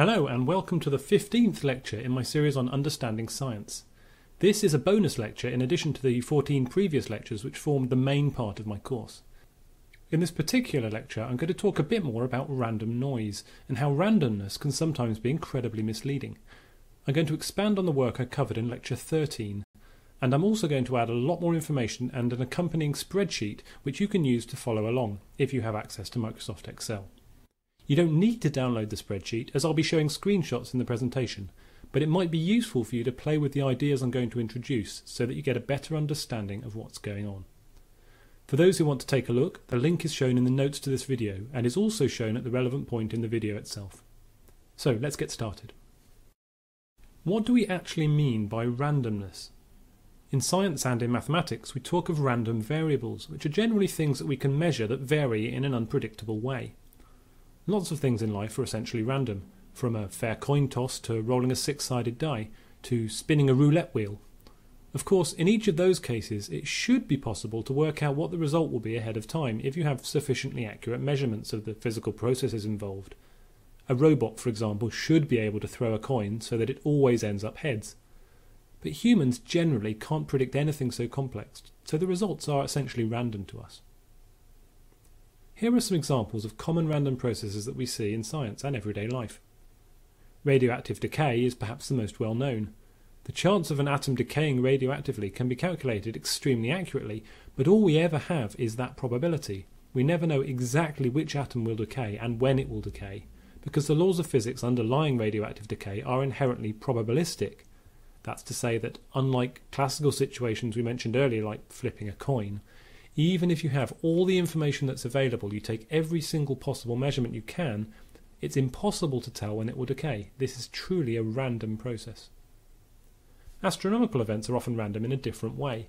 Hello, and welcome to the 15th lecture in my series on understanding science. This is a bonus lecture in addition to the 14 previous lectures which formed the main part of my course. In this particular lecture, I'm going to talk a bit more about random noise and how randomness can sometimes be incredibly misleading. I'm going to expand on the work I covered in lecture 13, and I'm also going to add a lot more information and an accompanying spreadsheet which you can use to follow along if you have access to Microsoft Excel. You don't need to download the spreadsheet as I'll be showing screenshots in the presentation, but it might be useful for you to play with the ideas I'm going to introduce so that you get a better understanding of what's going on. For those who want to take a look, the link is shown in the notes to this video and is also shown at the relevant point in the video itself. So let's get started. What do we actually mean by randomness? In science and in mathematics, we talk of random variables, which are generally things that we can measure that vary in an unpredictable way. Lots of things in life are essentially random, from a fair coin toss to rolling a six sided die to spinning a roulette wheel. Of course, in each of those cases, it should be possible to work out what the result will be ahead of time if you have sufficiently accurate measurements of the physical processes involved. A robot, for example, should be able to throw a coin so that it always ends up heads. But humans generally can't predict anything so complex, so the results are essentially random to us. Here are some examples of common random processes that we see in science and everyday life. Radioactive decay is perhaps the most well known. The chance of an atom decaying radioactively can be calculated extremely accurately, but all we ever have is that probability. We never know exactly which atom will decay and when it will decay, because the laws of physics underlying radioactive decay are inherently probabilistic. That's to say that, unlike classical situations we mentioned earlier, like flipping a coin, even if you have all the information that's available, you take every single possible measurement you can, it's impossible to tell when it will decay. This is truly a random process. Astronomical events are often random in a different way.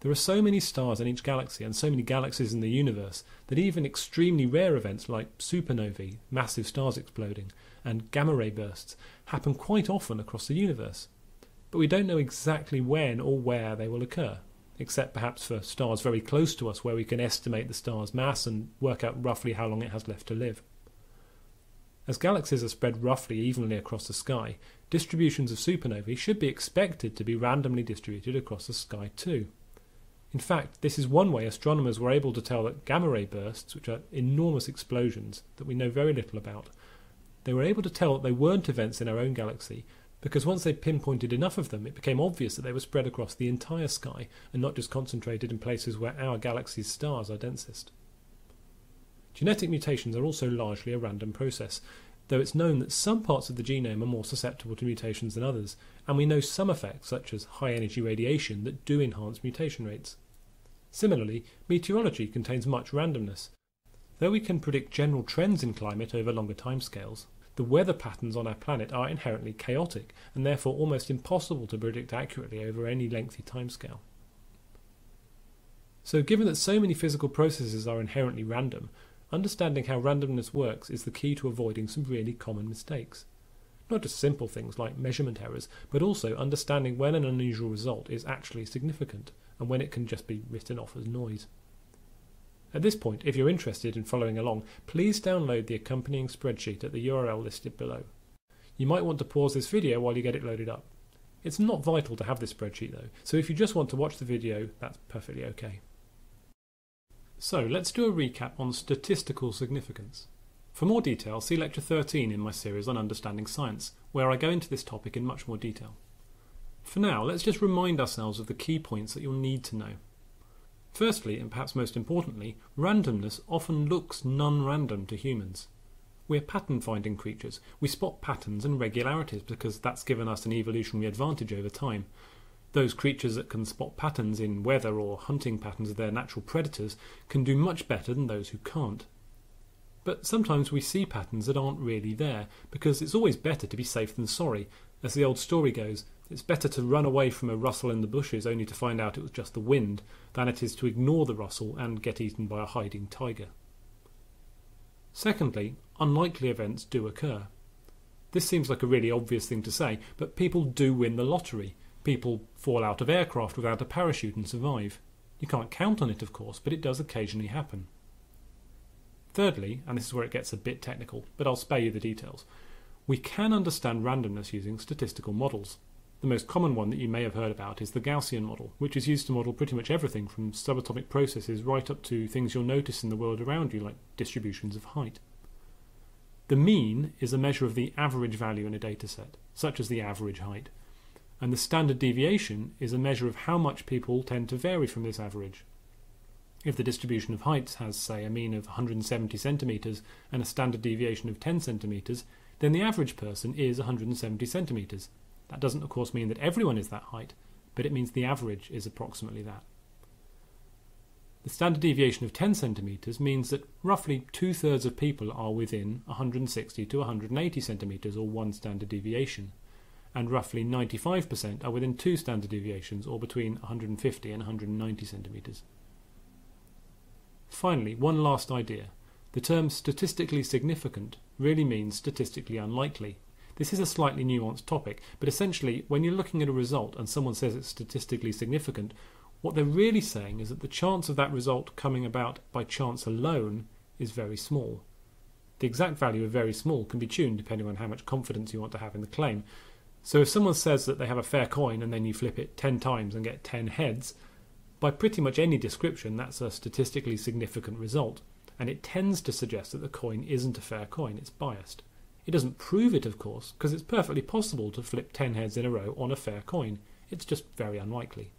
There are so many stars in each galaxy and so many galaxies in the universe that even extremely rare events like supernovae, massive stars exploding, and gamma ray bursts happen quite often across the universe. But we don't know exactly when or where they will occur except perhaps for stars very close to us where we can estimate the star's mass and work out roughly how long it has left to live. As galaxies are spread roughly evenly across the sky, distributions of supernovae should be expected to be randomly distributed across the sky too. In fact, this is one way astronomers were able to tell that gamma ray bursts, which are enormous explosions that we know very little about, they were able to tell that they weren't events in our own galaxy, because once they pinpointed enough of them, it became obvious that they were spread across the entire sky and not just concentrated in places where our galaxy's stars are densest. Genetic mutations are also largely a random process, though it's known that some parts of the genome are more susceptible to mutations than others, and we know some effects, such as high energy radiation, that do enhance mutation rates. Similarly, meteorology contains much randomness. Though we can predict general trends in climate over longer timescales, the weather patterns on our planet are inherently chaotic and therefore almost impossible to predict accurately over any lengthy timescale. So, given that so many physical processes are inherently random, understanding how randomness works is the key to avoiding some really common mistakes. Not just simple things like measurement errors, but also understanding when an unusual result is actually significant and when it can just be written off as noise. At this point, if you're interested in following along, please download the accompanying spreadsheet at the URL listed below. You might want to pause this video while you get it loaded up. It's not vital to have this spreadsheet though, so if you just want to watch the video, that's perfectly okay. So let's do a recap on statistical significance. For more detail, see lecture 13 in my series on understanding science, where I go into this topic in much more detail. For now, let's just remind ourselves of the key points that you'll need to know. Firstly, and perhaps most importantly, randomness often looks non random to humans. We're pattern finding creatures. We spot patterns and regularities because that's given us an evolutionary advantage over time. Those creatures that can spot patterns in weather or hunting patterns of their natural predators can do much better than those who can't. But sometimes we see patterns that aren't really there because it's always better to be safe than sorry. As the old story goes, it's better to run away from a rustle in the bushes only to find out it was just the wind than it is to ignore the rustle and get eaten by a hiding tiger. Secondly, unlikely events do occur. This seems like a really obvious thing to say, but people do win the lottery. People fall out of aircraft without a parachute and survive. You can't count on it, of course, but it does occasionally happen. Thirdly, and this is where it gets a bit technical, but I'll spare you the details, we can understand randomness using statistical models. The most common one that you may have heard about is the Gaussian model, which is used to model pretty much everything from subatomic processes right up to things you'll notice in the world around you, like distributions of height. The mean is a measure of the average value in a dataset, such as the average height, and the standard deviation is a measure of how much people tend to vary from this average. If the distribution of heights has, say, a mean of 170 centimetres and a standard deviation of 10 centimetres, then the average person is 170 centimetres, that doesn't, of course, mean that everyone is that height, but it means the average is approximately that. The standard deviation of 10 centimetres means that roughly two thirds of people are within 160 to 180 centimetres, or one standard deviation, and roughly 95% are within two standard deviations, or between 150 and 190 centimetres. Finally, one last idea. The term statistically significant really means statistically unlikely, this is a slightly nuanced topic, but essentially, when you're looking at a result and someone says it's statistically significant, what they're really saying is that the chance of that result coming about by chance alone is very small. The exact value of very small can be tuned depending on how much confidence you want to have in the claim. So if someone says that they have a fair coin and then you flip it 10 times and get 10 heads, by pretty much any description, that's a statistically significant result, and it tends to suggest that the coin isn't a fair coin, it's biased. It doesn't prove it, of course, because it's perfectly possible to flip 10 heads in a row on a fair coin. It's just very unlikely.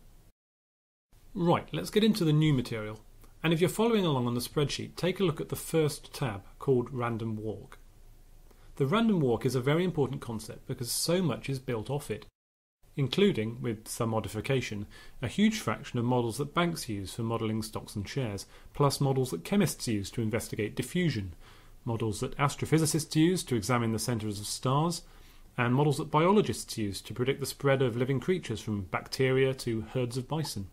Right, let's get into the new material. And if you're following along on the spreadsheet, take a look at the first tab called Random Walk. The random walk is a very important concept because so much is built off it, including, with some modification, a huge fraction of models that banks use for modelling stocks and shares, plus models that chemists use to investigate diffusion, models that astrophysicists use to examine the centres of stars, and models that biologists use to predict the spread of living creatures from bacteria to herds of bison.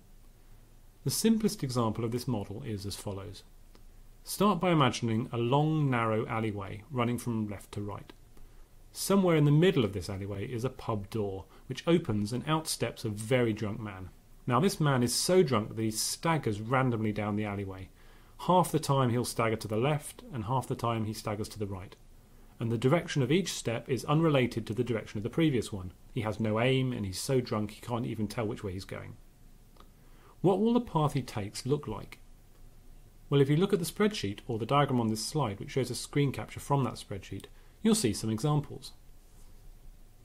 The simplest example of this model is as follows. Start by imagining a long, narrow alleyway running from left to right. Somewhere in the middle of this alleyway is a pub door, which opens and out steps a very drunk man. Now, this man is so drunk that he staggers randomly down the alleyway, Half the time he'll stagger to the left, and half the time he staggers to the right. And the direction of each step is unrelated to the direction of the previous one. He has no aim, and he's so drunk he can't even tell which way he's going. What will the path he takes look like? Well, if you look at the spreadsheet or the diagram on this slide, which shows a screen capture from that spreadsheet, you'll see some examples.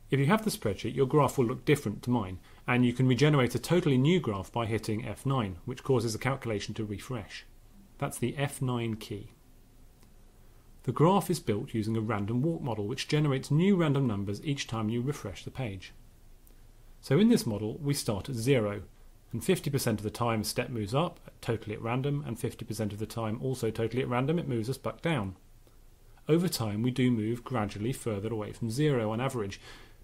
If you have the spreadsheet, your graph will look different to mine, and you can regenerate a totally new graph by hitting F9, which causes the calculation to refresh. That's the F9 key. The graph is built using a random walk model which generates new random numbers each time you refresh the page. So in this model we start at 0 and 50% of the time a step moves up, totally at random, and 50% of the time also totally at random it moves us back down. Over time we do move gradually further away from 0 on average,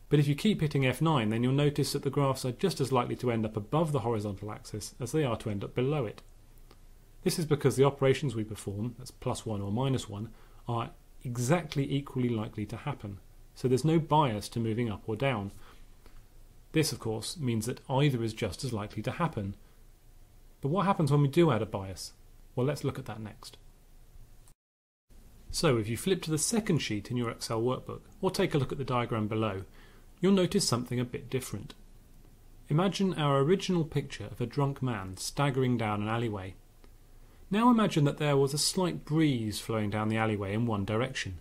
but if you keep hitting F9 then you'll notice that the graphs are just as likely to end up above the horizontal axis as they are to end up below it. This is because the operations we perform, that's plus 1 or minus 1, are exactly equally likely to happen. So there's no bias to moving up or down. This, of course, means that either is just as likely to happen. But what happens when we do add a bias? Well, let's look at that next. So if you flip to the second sheet in your Excel workbook, or take a look at the diagram below, you'll notice something a bit different. Imagine our original picture of a drunk man staggering down an alleyway now imagine that there was a slight breeze flowing down the alleyway in one direction.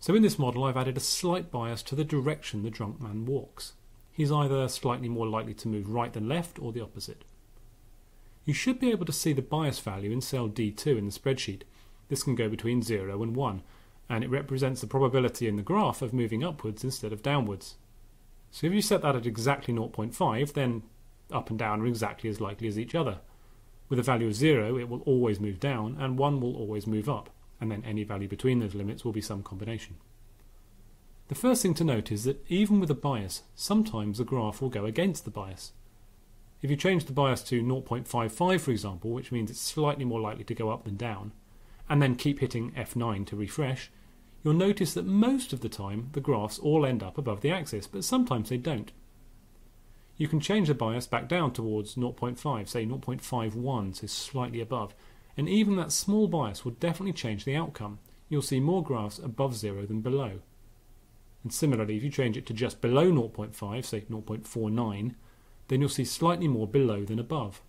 So in this model I've added a slight bias to the direction the drunk man walks. He's either slightly more likely to move right than left or the opposite. You should be able to see the bias value in cell D2 in the spreadsheet. This can go between 0 and 1, and it represents the probability in the graph of moving upwards instead of downwards. So if you set that at exactly 0.5, then up and down are exactly as likely as each other. With a value of 0, it will always move down, and 1 will always move up, and then any value between those limits will be some combination. The first thing to note is that even with a bias, sometimes the graph will go against the bias. If you change the bias to 0.55, for example, which means it's slightly more likely to go up than down, and then keep hitting F9 to refresh, you'll notice that most of the time the graphs all end up above the axis, but sometimes they don't you can change the bias back down towards 0.5, say 0.51, so slightly above, and even that small bias will definitely change the outcome. You'll see more graphs above zero than below. And similarly, if you change it to just below 0.5, say 0.49, then you'll see slightly more below than above.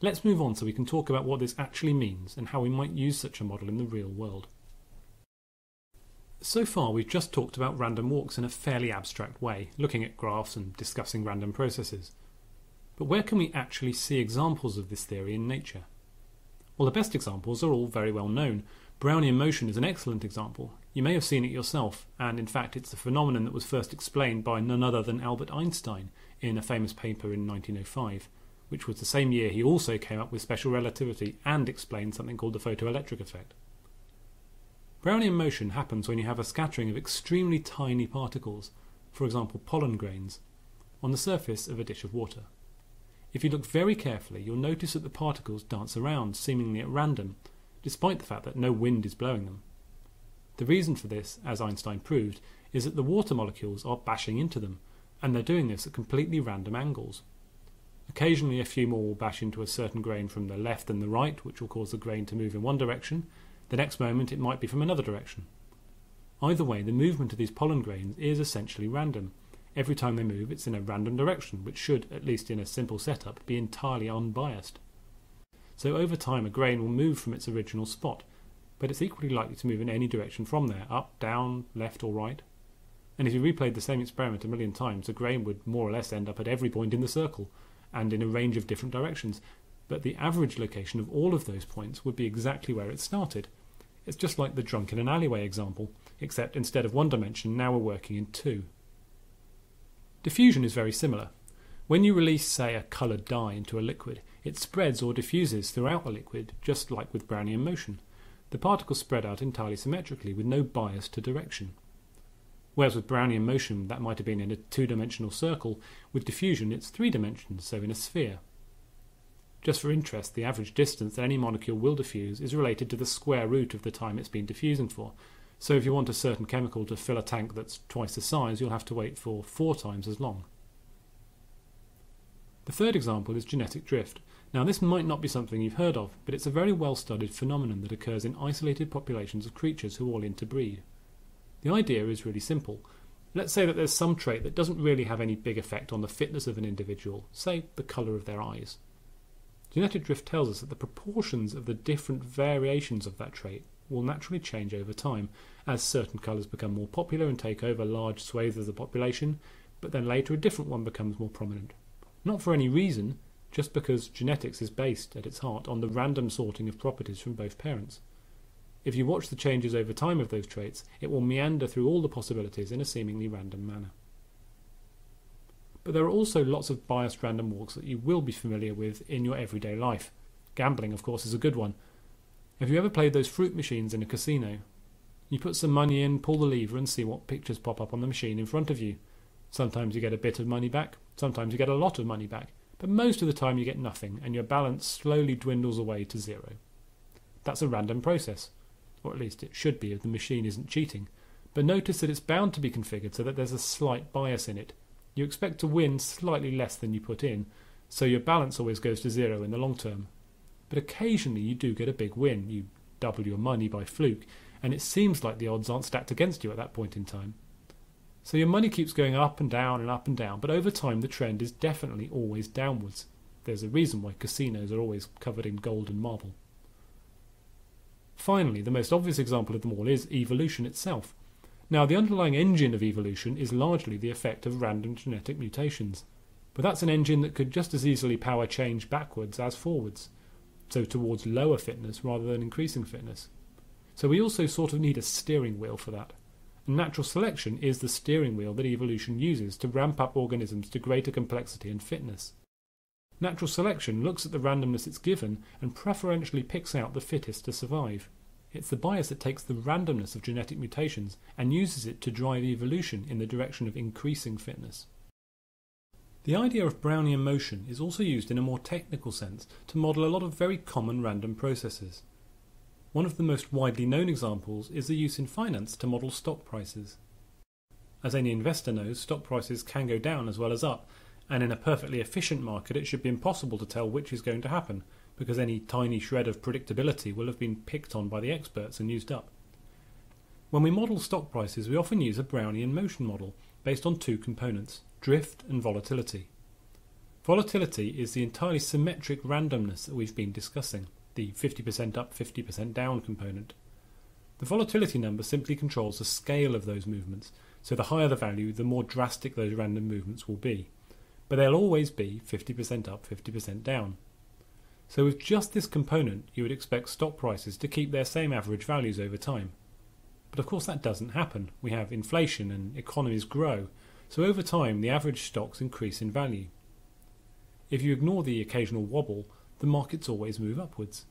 Let's move on so we can talk about what this actually means and how we might use such a model in the real world. So far, we've just talked about random walks in a fairly abstract way, looking at graphs and discussing random processes. But where can we actually see examples of this theory in nature? Well, the best examples are all very well known. Brownian motion is an excellent example. You may have seen it yourself, and in fact, it's a phenomenon that was first explained by none other than Albert Einstein in a famous paper in 1905, which was the same year he also came up with special relativity and explained something called the photoelectric effect. Brownian motion happens when you have a scattering of extremely tiny particles, for example pollen grains, on the surface of a dish of water. If you look very carefully, you'll notice that the particles dance around, seemingly at random, despite the fact that no wind is blowing them. The reason for this, as Einstein proved, is that the water molecules are bashing into them, and they're doing this at completely random angles. Occasionally, a few more will bash into a certain grain from the left and the right, which will cause the grain to move in one direction, the next moment it might be from another direction. Either way, the movement of these pollen grains is essentially random. Every time they move, it's in a random direction, which should, at least in a simple setup, be entirely unbiased. So over time, a grain will move from its original spot, but it's equally likely to move in any direction from there up, down, left, or right. And if you replayed the same experiment a million times, the grain would more or less end up at every point in the circle, and in a range of different directions, but the average location of all of those points would be exactly where it started. It's just like the drunk in an alleyway example, except instead of one dimension, now we're working in two. Diffusion is very similar. When you release, say, a coloured dye into a liquid, it spreads or diffuses throughout the liquid, just like with Brownian motion. The particles spread out entirely symmetrically with no bias to direction. Whereas with Brownian motion, that might have been in a two dimensional circle, with diffusion, it's three dimensions, so in a sphere. Just for interest, the average distance that any molecule will diffuse is related to the square root of the time it's been diffusing for. So if you want a certain chemical to fill a tank that's twice the size, you'll have to wait for four times as long. The third example is genetic drift. Now, this might not be something you've heard of, but it's a very well studied phenomenon that occurs in isolated populations of creatures who all interbreed. The idea is really simple. Let's say that there's some trait that doesn't really have any big effect on the fitness of an individual, say the colour of their eyes. Genetic drift tells us that the proportions of the different variations of that trait will naturally change over time as certain colours become more popular and take over large swathes of the population, but then later a different one becomes more prominent. Not for any reason, just because genetics is based at its heart on the random sorting of properties from both parents. If you watch the changes over time of those traits, it will meander through all the possibilities in a seemingly random manner. But there are also lots of biased random walks that you will be familiar with in your everyday life. Gambling, of course, is a good one. Have you ever played those fruit machines in a casino? You put some money in, pull the lever, and see what pictures pop up on the machine in front of you. Sometimes you get a bit of money back, sometimes you get a lot of money back, but most of the time you get nothing, and your balance slowly dwindles away to zero. That's a random process, or at least it should be if the machine isn't cheating. But notice that it's bound to be configured so that there's a slight bias in it, you expect to win slightly less than you put in, so your balance always goes to zero in the long term. But occasionally you do get a big win, you double your money by fluke, and it seems like the odds aren't stacked against you at that point in time. So your money keeps going up and down and up and down, but over time the trend is definitely always downwards. There's a reason why casinos are always covered in gold and marble. Finally, the most obvious example of them all is evolution itself. Now, the underlying engine of evolution is largely the effect of random genetic mutations. But that's an engine that could just as easily power change backwards as forwards, so towards lower fitness rather than increasing fitness. So we also sort of need a steering wheel for that. And natural selection is the steering wheel that evolution uses to ramp up organisms to greater complexity and fitness. Natural selection looks at the randomness it's given and preferentially picks out the fittest to survive. It's the bias that takes the randomness of genetic mutations and uses it to drive evolution in the direction of increasing fitness. The idea of Brownian motion is also used in a more technical sense to model a lot of very common random processes. One of the most widely known examples is the use in finance to model stock prices. As any investor knows, stock prices can go down as well as up, and in a perfectly efficient market it should be impossible to tell which is going to happen, because any tiny shred of predictability will have been picked on by the experts and used up. When we model stock prices, we often use a Brownian motion model based on two components drift and volatility. Volatility is the entirely symmetric randomness that we've been discussing, the 50% up, 50% down component. The volatility number simply controls the scale of those movements, so the higher the value, the more drastic those random movements will be. But they'll always be 50% up, 50% down. So with just this component, you would expect stock prices to keep their same average values over time. But of course that doesn't happen. We have inflation and economies grow, so over time the average stocks increase in value. If you ignore the occasional wobble, the markets always move upwards.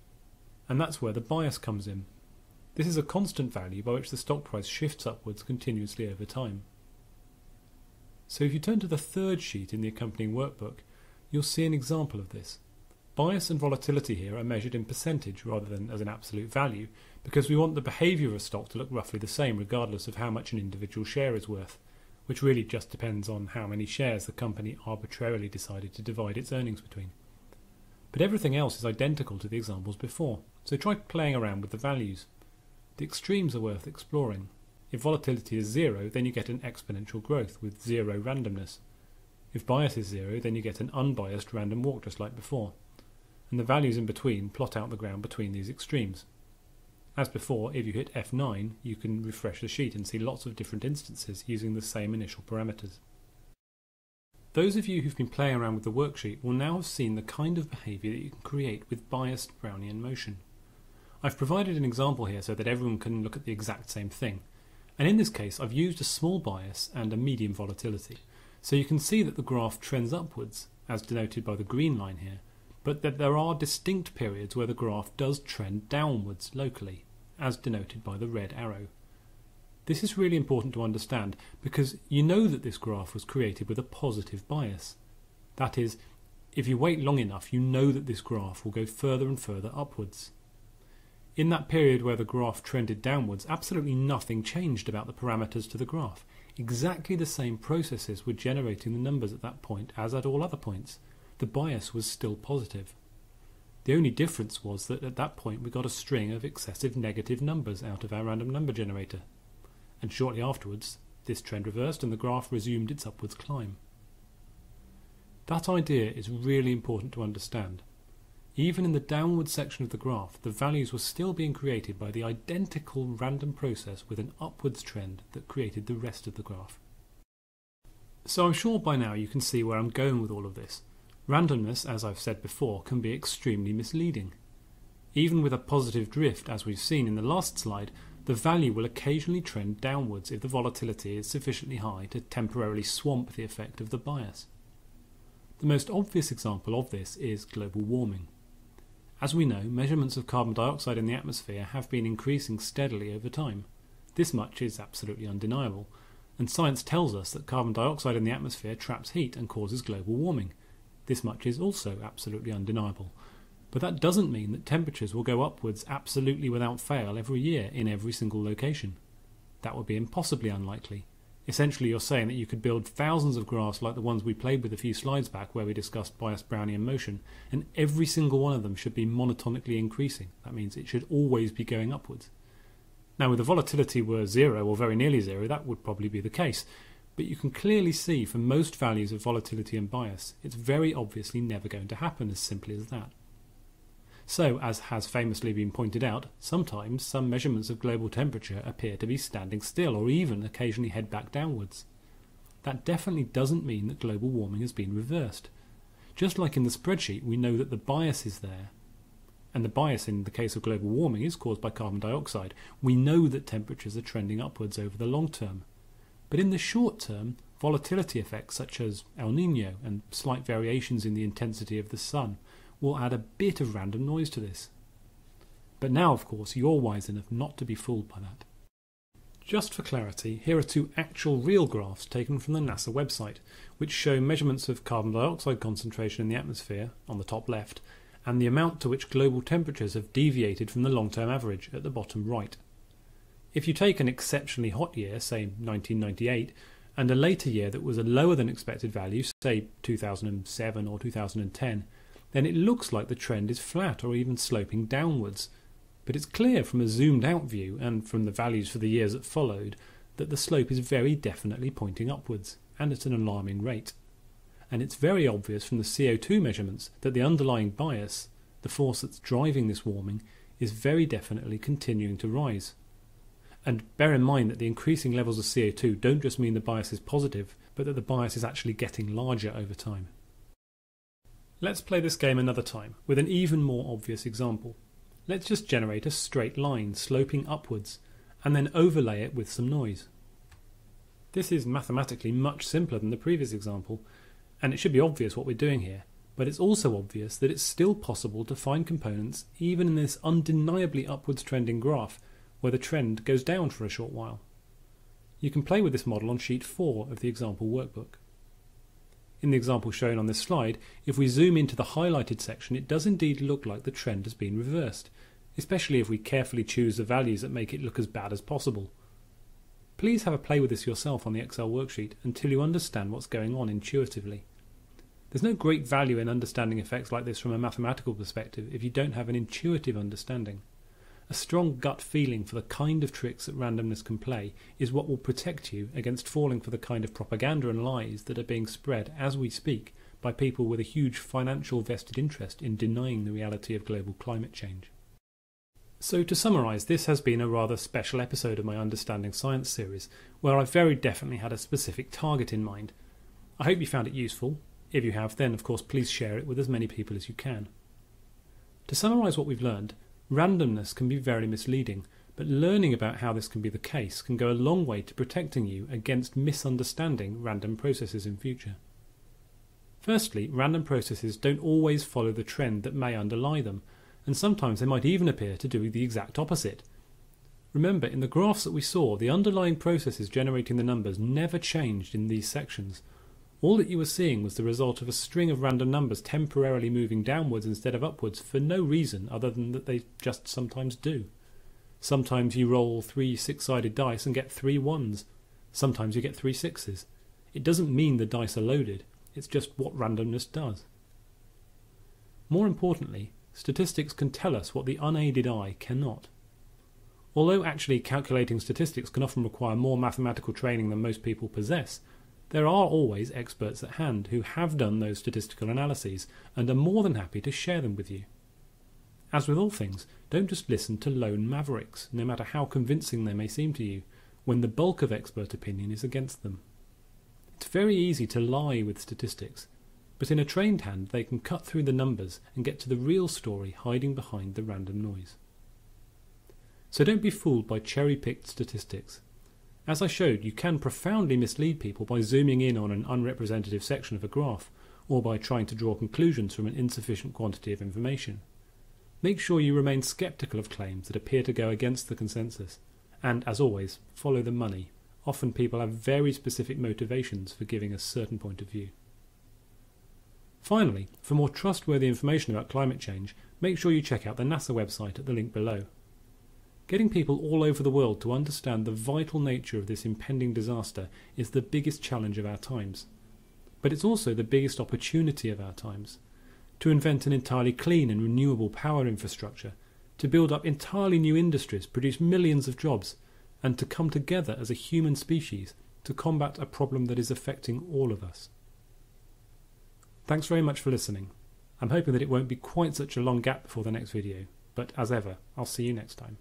And that's where the bias comes in. This is a constant value by which the stock price shifts upwards continuously over time. So if you turn to the third sheet in the accompanying workbook, you'll see an example of this. Bias and volatility here are measured in percentage rather than as an absolute value because we want the behaviour of a stock to look roughly the same regardless of how much an individual share is worth, which really just depends on how many shares the company arbitrarily decided to divide its earnings between. But everything else is identical to the examples before, so try playing around with the values. The extremes are worth exploring. If volatility is zero, then you get an exponential growth with zero randomness. If bias is zero, then you get an unbiased random walk just like before. And the values in between plot out the ground between these extremes. As before, if you hit F9, you can refresh the sheet and see lots of different instances using the same initial parameters. Those of you who've been playing around with the worksheet will now have seen the kind of behaviour that you can create with biased Brownian motion. I've provided an example here so that everyone can look at the exact same thing. And in this case, I've used a small bias and a medium volatility. So you can see that the graph trends upwards, as denoted by the green line here, but that there are distinct periods where the graph does trend downwards locally, as denoted by the red arrow. This is really important to understand because you know that this graph was created with a positive bias. That is, if you wait long enough, you know that this graph will go further and further upwards. In that period where the graph trended downwards, absolutely nothing changed about the parameters to the graph. Exactly the same processes were generating the numbers at that point as at all other points. The bias was still positive. The only difference was that at that point we got a string of excessive negative numbers out of our random number generator. And shortly afterwards, this trend reversed and the graph resumed its upwards climb. That idea is really important to understand. Even in the downward section of the graph, the values were still being created by the identical random process with an upwards trend that created the rest of the graph. So I'm sure by now you can see where I'm going with all of this. Randomness, as I've said before, can be extremely misleading. Even with a positive drift, as we've seen in the last slide, the value will occasionally trend downwards if the volatility is sufficiently high to temporarily swamp the effect of the bias. The most obvious example of this is global warming. As we know, measurements of carbon dioxide in the atmosphere have been increasing steadily over time. This much is absolutely undeniable, and science tells us that carbon dioxide in the atmosphere traps heat and causes global warming. This much is also absolutely undeniable. But that doesn't mean that temperatures will go upwards absolutely without fail every year in every single location. That would be impossibly unlikely. Essentially, you're saying that you could build thousands of graphs like the ones we played with a few slides back where we discussed biased Brownian motion, and every single one of them should be monotonically increasing. That means it should always be going upwards. Now, with the volatility were zero or very nearly zero, that would probably be the case. But you can clearly see for most values of volatility and bias, it's very obviously never going to happen as simply as that. So, as has famously been pointed out, sometimes some measurements of global temperature appear to be standing still or even occasionally head back downwards. That definitely doesn't mean that global warming has been reversed. Just like in the spreadsheet, we know that the bias is there. And the bias in the case of global warming is caused by carbon dioxide. We know that temperatures are trending upwards over the long term. But in the short term, volatility effects such as El Nino and slight variations in the intensity of the sun will add a bit of random noise to this. But now, of course, you're wise enough not to be fooled by that. Just for clarity, here are two actual real graphs taken from the NASA website, which show measurements of carbon dioxide concentration in the atmosphere, on the top left, and the amount to which global temperatures have deviated from the long term average at the bottom right. If you take an exceptionally hot year, say 1998, and a later year that was a lower than expected value, say 2007 or 2010, then it looks like the trend is flat or even sloping downwards. but it's clear from a zoomed out view and from the values for the years that followed that the slope is very definitely pointing upwards, and at an alarming rate. And it's very obvious from the CO2 measurements that the underlying bias, the force that's driving this warming, is very definitely continuing to rise. And bear in mind that the increasing levels of CO2 don't just mean the bias is positive, but that the bias is actually getting larger over time. Let's play this game another time with an even more obvious example. Let's just generate a straight line sloping upwards and then overlay it with some noise. This is mathematically much simpler than the previous example, and it should be obvious what we're doing here, but it's also obvious that it's still possible to find components even in this undeniably upwards trending graph where the trend goes down for a short while. You can play with this model on sheet 4 of the example workbook. In the example shown on this slide, if we zoom into the highlighted section, it does indeed look like the trend has been reversed, especially if we carefully choose the values that make it look as bad as possible. Please have a play with this yourself on the Excel worksheet until you understand what's going on intuitively. There's no great value in understanding effects like this from a mathematical perspective if you don't have an intuitive understanding. A strong gut feeling for the kind of tricks that randomness can play is what will protect you against falling for the kind of propaganda and lies that are being spread as we speak by people with a huge financial vested interest in denying the reality of global climate change. So, to summarise, this has been a rather special episode of my Understanding Science series, where I've very definitely had a specific target in mind. I hope you found it useful. If you have, then of course please share it with as many people as you can. To summarise what we've learned, Randomness can be very misleading, but learning about how this can be the case can go a long way to protecting you against misunderstanding random processes in future. Firstly, random processes don't always follow the trend that may underlie them, and sometimes they might even appear to do the exact opposite. Remember, in the graphs that we saw, the underlying processes generating the numbers never changed in these sections, all that you were seeing was the result of a string of random numbers temporarily moving downwards instead of upwards for no reason other than that they just sometimes do. Sometimes you roll three six sided dice and get three ones. Sometimes you get three sixes. It doesn't mean the dice are loaded, it's just what randomness does. More importantly, statistics can tell us what the unaided eye cannot. Although actually calculating statistics can often require more mathematical training than most people possess, there are always experts at hand who have done those statistical analyses and are more than happy to share them with you. As with all things, don't just listen to lone mavericks, no matter how convincing they may seem to you, when the bulk of expert opinion is against them. It's very easy to lie with statistics, but in a trained hand they can cut through the numbers and get to the real story hiding behind the random noise. So don't be fooled by cherry picked statistics. As I showed, you can profoundly mislead people by zooming in on an unrepresentative section of a graph, or by trying to draw conclusions from an insufficient quantity of information. Make sure you remain skeptical of claims that appear to go against the consensus, and, as always, follow the money. Often people have very specific motivations for giving a certain point of view. Finally, for more trustworthy information about climate change, make sure you check out the NASA website at the link below. Getting people all over the world to understand the vital nature of this impending disaster is the biggest challenge of our times. But it's also the biggest opportunity of our times. To invent an entirely clean and renewable power infrastructure, to build up entirely new industries, produce millions of jobs, and to come together as a human species to combat a problem that is affecting all of us. Thanks very much for listening. I'm hoping that it won't be quite such a long gap before the next video, but as ever, I'll see you next time.